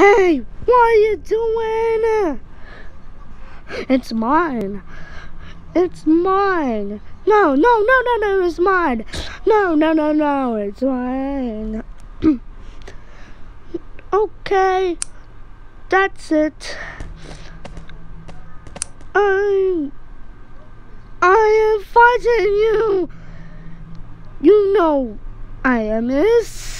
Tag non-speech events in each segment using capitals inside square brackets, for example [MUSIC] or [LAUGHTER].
Hey, what are you doing? It's mine. It's mine. No, no, no, no, no, it's mine. No, no, no, no, it's mine. [CLEARS THROAT] okay, that's it. I, I am fighting you. You know I am this.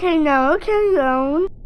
Okay now, okay now.